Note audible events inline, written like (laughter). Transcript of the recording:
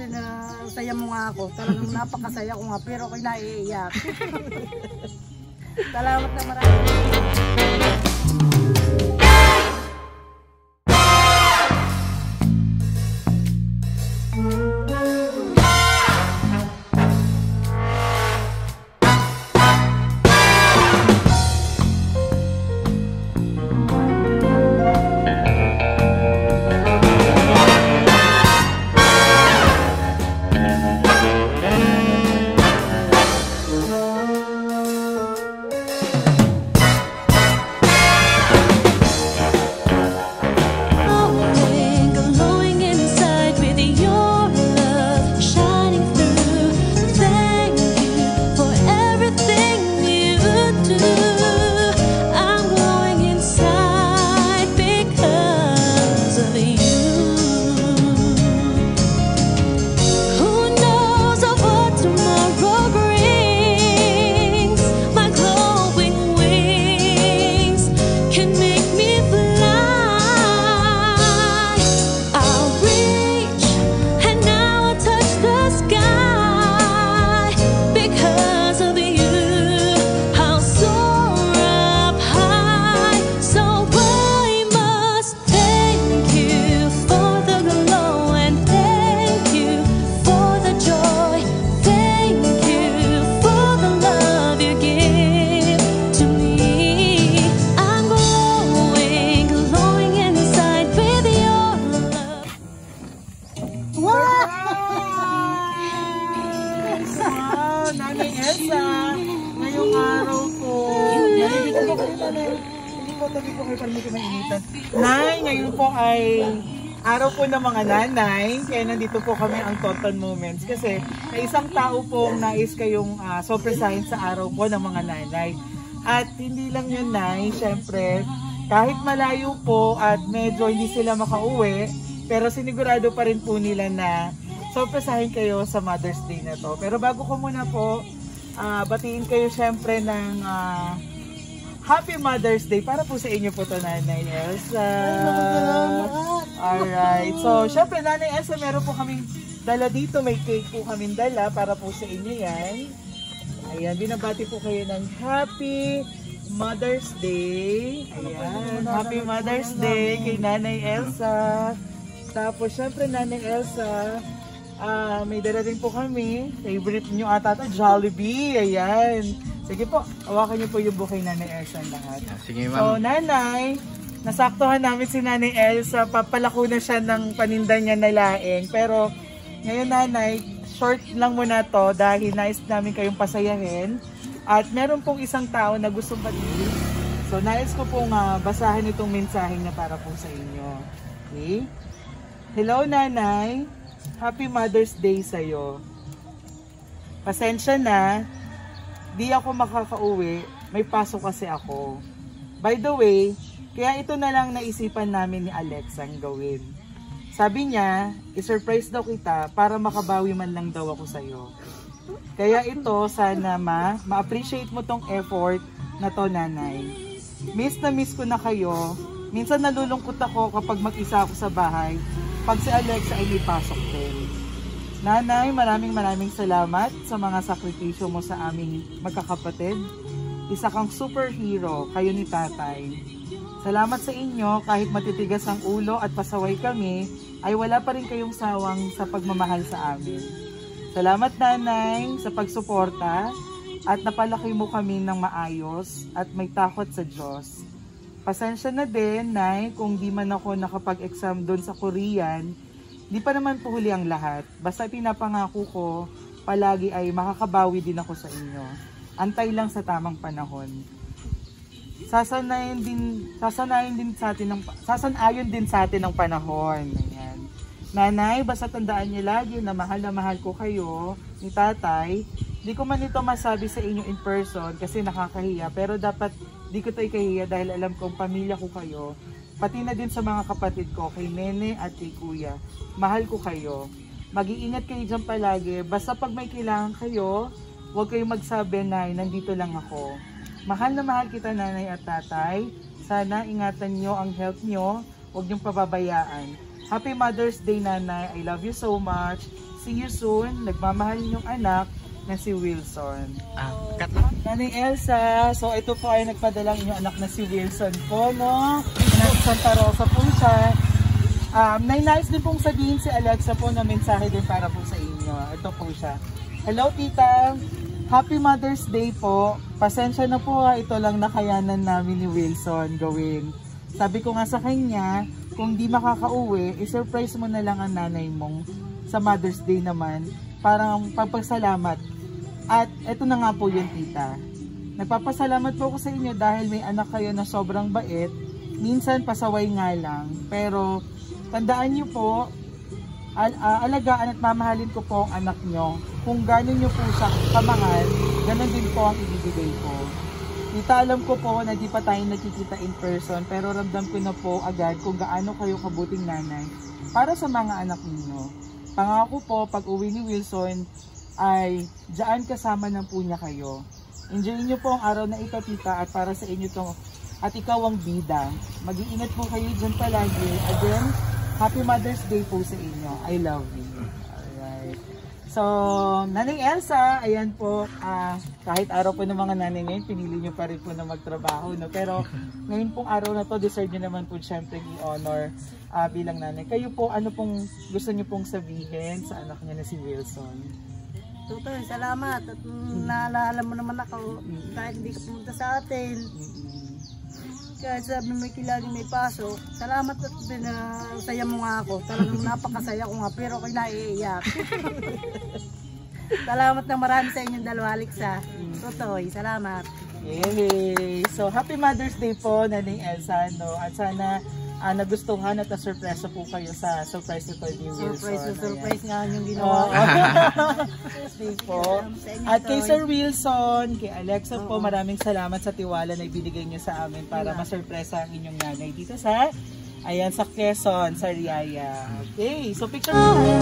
pinasaya mo nga ako. Talagang napakasaya ko nga, pero ako'y. (laughs) Salamat na marami. Parang medyo mainitan. Nay, ngayon po ay araw po ng mga nanay, kaya nandito po kami ang Toton Moments kasi may isang tao po nais kayong uh, sorpresahin sa araw po ng mga nanay. At hindi lang yun, Nay, syempre, kahit malayo po at medyo hindi sila makauwi, pero sinigurado pa rin po nila na sorpresahin kayo sa Mother's Day na to. Pero bago ko muna po, ah, batiin kayo syempre ng ah, Happy Mother's Day para po sa inyo po to Nanay Elsa. Alright. So, syempre Nanay Elsa, meron po kaming dala dito. May cake po kaming dala para po sa inyo yan. Ayan, binabati po kayo ng Happy Mother's Day. Ayan, Happy Mother's Day kay Nanay Elsa. Tapos, syempre, Nanay Elsa, ah may dala din po kami. Favorite nyo ata to, Jollibee. Ayan. Sige po, hawakan niyo po yung bukay Nanay Elsa lahat. Sige So, ma'am. Nanay, nasaktuhan namin si Nanay Elsa. Papalako na siya ng paninda niya na laing. Pero, ngayon Nanay, short lang muna to dahil nais namin kayong pasayahin. At meron pong isang tao na gustong batiin. So, nais ko pong ah, basahin itong mensahe niya para po sa inyo. Okay? Hello, Nanay. Happy Mother's Day sa'yo. Pasensya na, di ako makakauwi, may pasok kasi ako. By the way, kaya ito na lang naisipan namin ni Alex ang gawin. Sabi niya, isurprise daw kita para makabawi man lang daw ako sa'yo. Kaya ito, sana ma, ma-appreciate mo tong effort na to, nanay. Miss na miss ko na kayo. Minsan nalulungkot ako kapag mag-isa ako sa bahay. Pag si Alexa ay may pasok din. Nanay, maraming maraming salamat sa mga sakripisyo mo sa aming magkakapatid. Isa kang superhero, kayo ni tatay. Salamat sa inyo kahit matitigas ang ulo at pasaway kami, ay wala pa rin kayong sawang sa pagmamahal sa amin. Salamat nanay sa pagsuporta at napalaki mo kami ng maayos at may takot sa Diyos. Pasensya na din, Nay, kung di man ako nakapag-exam doon sa Korean. Di pa naman po huli ang lahat. Basta pinapangako ko, palagi ay makakabawi din ako sa inyo. Antay lang sa tamang panahon. Sasanayin din, sasanayin din sa atin ng, sasanayon din sa atin ng panahon. Ayan. Nanay, basta tandaan niyo lagi na mahal na mahal ko kayo ni tatay. Di ko man ito masabi sa inyo in person kasi nakakahiya. Pero dapat di ko ito ikahiya dahil alam kong pamilya ko kayo. Pati na din sa mga kapatid ko, kay Nene at kay Kuya. Mahal ko kayo. Mag-iingat kayo dyan palagi. Basta pag may kailangan kayo, huwag kayong magsabi na nandito lang ako. Mahal na mahal kita nanay at tatay. Sana ingatan nyo ang health nyo. Huwag niyong pababayaan. Happy Mother's Day nanay. I love you so much. See you soon. Nagmamahal yung anak na si Wilson. Ah, cut. Nanay Elsa, so ito po ay nagpadala inyong anak na si Wilson po, no? Santa Rosa po siya. Um, nais din pong sabihin si Alexa po na mensahe din para po sa inyo. Ito po siya. Hello, tita. Happy Mother's Day po. Pasensya na po ha, ito lang nakayanan namin ni Wilson gawin. Sabi ko nga sa kanya, kung di makakauwi, isurprise mo na lang ang nanay mong sa Mother's Day naman. Parang pagpasalamat at eto na nga po yun, tita. Nagpapasalamat po ako sa inyo dahil may anak kayo na sobrang bait. Minsan pasaway nga lang. Pero tandaan niyo po, al- ah, alagaan at mamahalin ko po ang anak nyo. Kung gano'n nyo po siya kamahal, gano'n din po ang ibibigay ko. Tita, alam ko po na di pa tayo nakikita in person, pero ramdam ko na po agad kung gaano kayo kabuting nanay para sa mga anak ninyo. Pangako po, pag uwi ni Wilson, ay diyan kasama ng po kayo. Enjoy niyo po ang araw na ito, tita, at para sa inyo to at ikaw ang bida. Mag-iingat po kayo dyan palagi. Again, Happy Mother's Day po sa inyo. I love you. Alright. So, Nanay Elsa, ayan po, ah, kahit araw po ng mga nanay ngayon, pinili nyo pa rin po na magtrabaho. No? Pero ngayon pong araw na to, deserve nyo naman po syempre i-honor ah, bilang nanay. Kayo po, ano pong gusto nyo pong sabihin sa anak niya na si Wilson? Tutoy, salamat. At naalala mo naman ako kahit hindi ka pumunta sa atin. Kahit sabi mo may kilali may pasok. Salamat at pinasaya mo nga ako. Talagang (laughs) napakasaya ko nga pero ako'y naiiyak. (laughs) salamat na marami sa inyong dalawa, Alexa. Tutoy, salamat. Yay! So, happy Mother's Day po, Nanay Elsa, no? At sana ah, nagustuhan at na-surprise po kayo sa surprise ni Wilson. Surprise na surprise nga yung ginawa. Stay po. (laughs) At kay. Sir Wilson, kay Alexa po, maraming salamat sa tiwala na ibinigay niyo sa amin para Wala. masurpresa ang inyong nanay dito sa Ayan, sa Quezon, sa Riaya. Okay, so picture mo tayo.